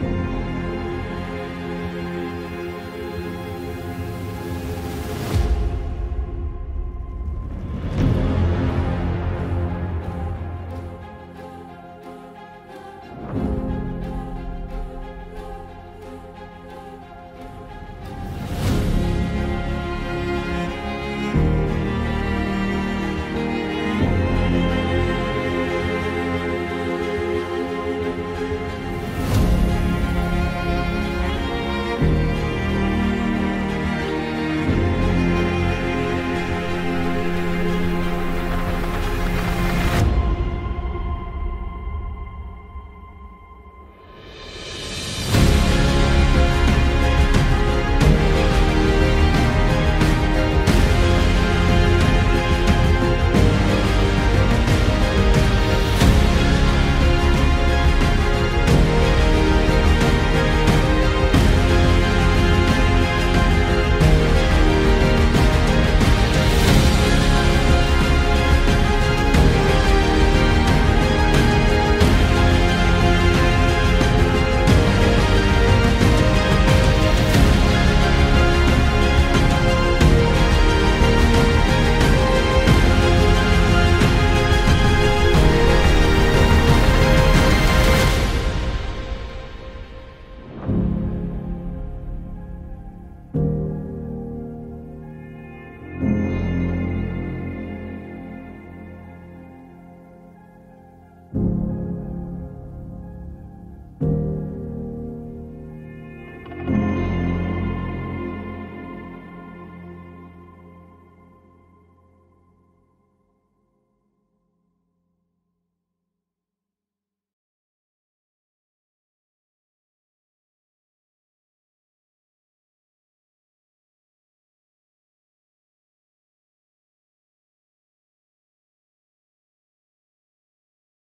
Bye.